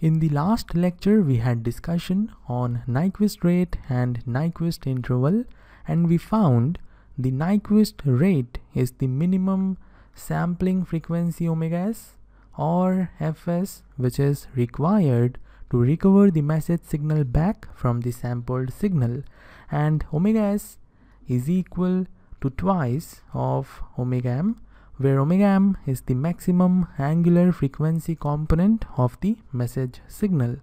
In the last lecture, we had discussion on Nyquist rate and Nyquist interval and we found the Nyquist rate is the minimum sampling frequency omega s or fs which is required to recover the message signal back from the sampled signal. And omega s is equal to twice of omega m where omega m is the maximum angular frequency component of the message signal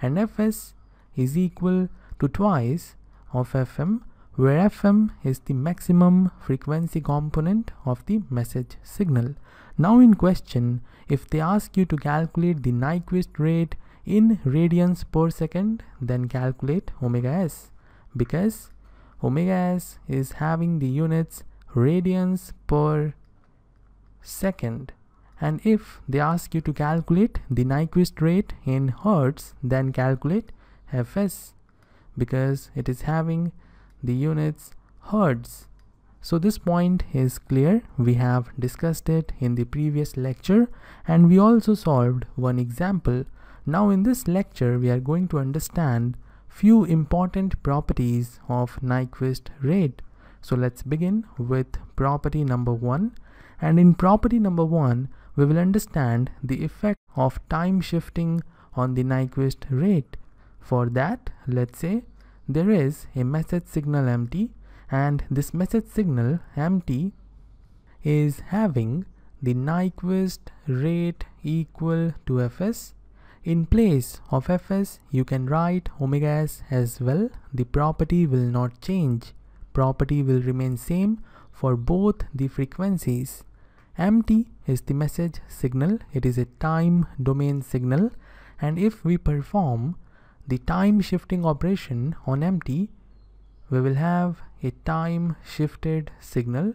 and fs is equal to twice of fm where fm is the maximum frequency component of the message signal. Now in question, if they ask you to calculate the Nyquist rate in radians per second, then calculate omega s because omega s is having the units radians per second. And if they ask you to calculate the Nyquist rate in hertz then calculate fs because it is having the units hertz. So this point is clear. We have discussed it in the previous lecture and we also solved one example. Now in this lecture we are going to understand few important properties of Nyquist rate. So let's begin with property number one and in property number one we will understand the effect of time shifting on the Nyquist rate. For that let's say there is a message signal mt and this message signal mt is having the Nyquist rate equal to fs. In place of fs you can write omega s as well. The property will not change. Property will remain same for both the frequencies. Mt is the message signal. It is a time domain signal. And if we perform the time shifting operation on mt we will have a time shifted signal.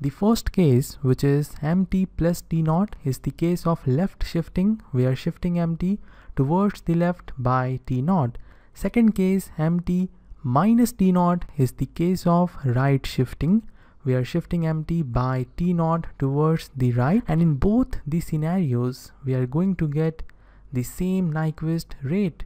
The first case which is mt plus t naught is the case of left shifting. We are shifting mt towards the left by t naught. Second case mt minus t naught is the case of right shifting we are shifting mt by t naught towards the right and in both the scenarios we are going to get the same Nyquist rate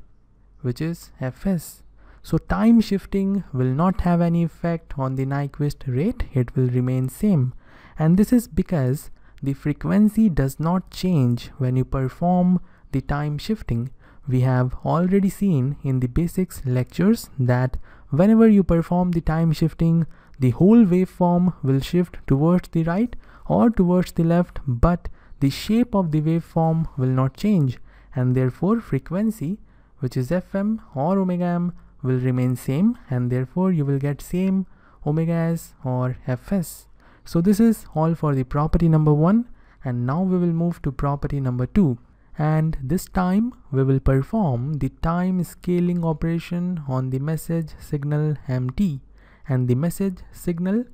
which is fs. So time shifting will not have any effect on the Nyquist rate, it will remain same. And this is because the frequency does not change when you perform the time shifting. We have already seen in the basics lectures that whenever you perform the time shifting, the whole waveform will shift towards the right or towards the left, but the shape of the waveform will not change and therefore frequency which is fm or omega m will remain same and therefore you will get same omega s or fs. So this is all for the property number one and now we will move to property number two and this time we will perform the time scaling operation on the message signal mt and the message signal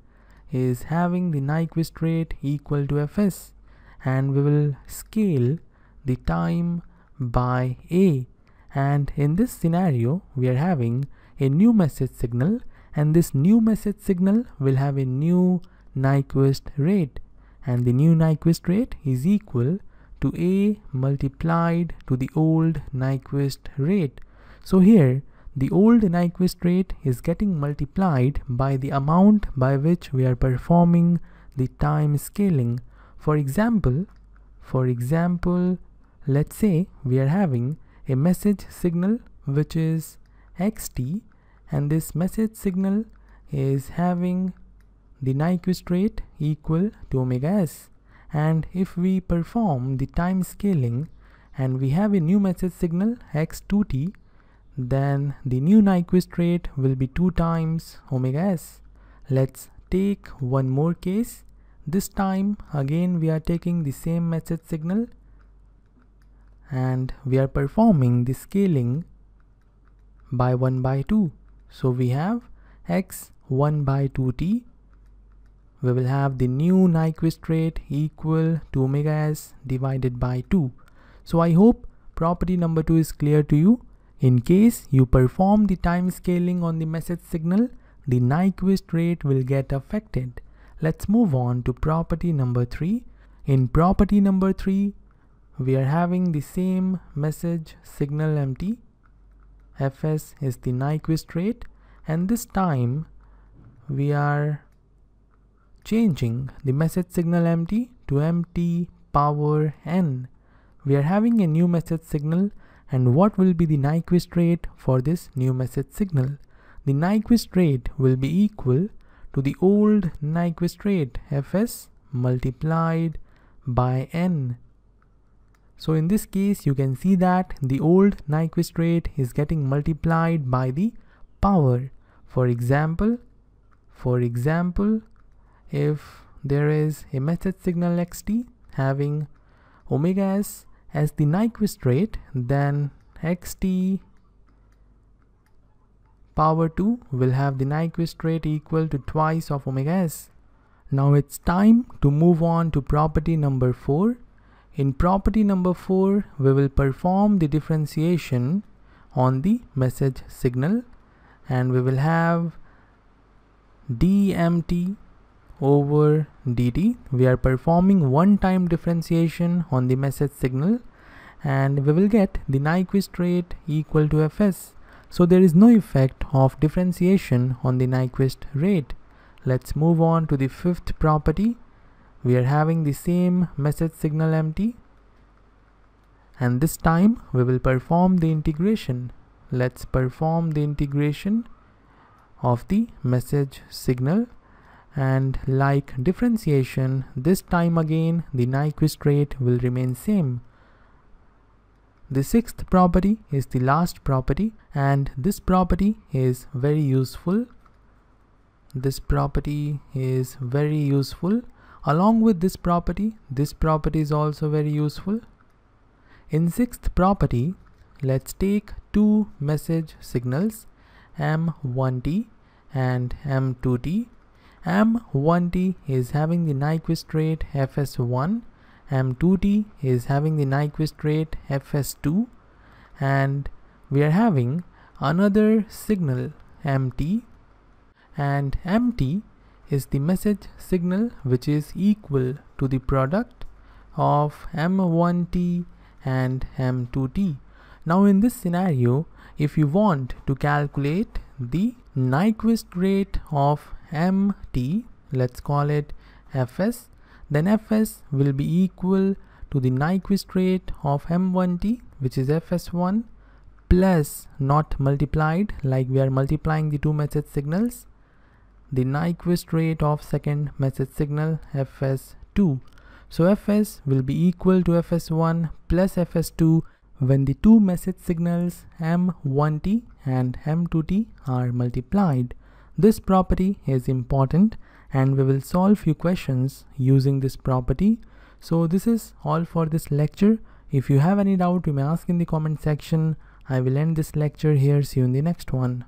is having the Nyquist rate equal to fs. And we will scale the time by a. And in this scenario we are having a new message signal. And this new message signal will have a new Nyquist rate. And the new Nyquist rate is equal to a multiplied to the old Nyquist rate. So here the old Nyquist rate is getting multiplied by the amount by which we are performing the time scaling. For example, for example, let's say we are having a message signal which is xt and this message signal is having the Nyquist rate equal to omega s and if we perform the time scaling and we have a new message signal x2t then the new Nyquist rate will be 2 times omega s. Let's take one more case. This time again we are taking the same message signal and we are performing the scaling by 1 by 2 so we have x 1 by 2t we will have the new Nyquist rate equal to omega s divided by 2 so I hope property number 2 is clear to you in case you perform the time scaling on the message signal the Nyquist rate will get affected. Let's move on to property number 3 in property number 3 we are having the same message signal mt. Fs is the Nyquist rate. And this time we are changing the message signal mt to mt power n. We are having a new message signal and what will be the Nyquist rate for this new message signal the Nyquist rate will be equal to the old Nyquist rate fs multiplied by n so in this case, you can see that the old Nyquist rate is getting multiplied by the power. For example, for example, if there is a message signal xt having omega s as the Nyquist rate, then xt power 2 will have the Nyquist rate equal to twice of omega s. Now it's time to move on to property number 4 in property number 4, we will perform the differentiation on the message signal and we will have dmt over dt. We are performing one-time differentiation on the message signal and we will get the Nyquist rate equal to fs. So there is no effect of differentiation on the Nyquist rate. Let's move on to the fifth property we are having the same message signal mt and this time we will perform the integration let's perform the integration of the message signal and like differentiation this time again the Nyquist rate will remain same the sixth property is the last property and this property is very useful this property is very useful Along with this property, this property is also very useful. In sixth property, let's take two message signals M1T and M2T. M1T is having the Nyquist rate fs1, M2T is having the Nyquist rate fs2 and we are having another signal MT and MT is the message signal which is equal to the product of M1T and M2T. Now in this scenario, if you want to calculate the Nyquist rate of MT, let's call it Fs, then Fs will be equal to the Nyquist rate of M1T, which is Fs1, plus not multiplied, like we are multiplying the two message signals, the Nyquist rate of second message signal fs2. So fs will be equal to fs1 plus fs2 when the two message signals m1t and m2t are multiplied. This property is important and we will solve few questions using this property. So this is all for this lecture. If you have any doubt you may ask in the comment section. I will end this lecture here. See you in the next one.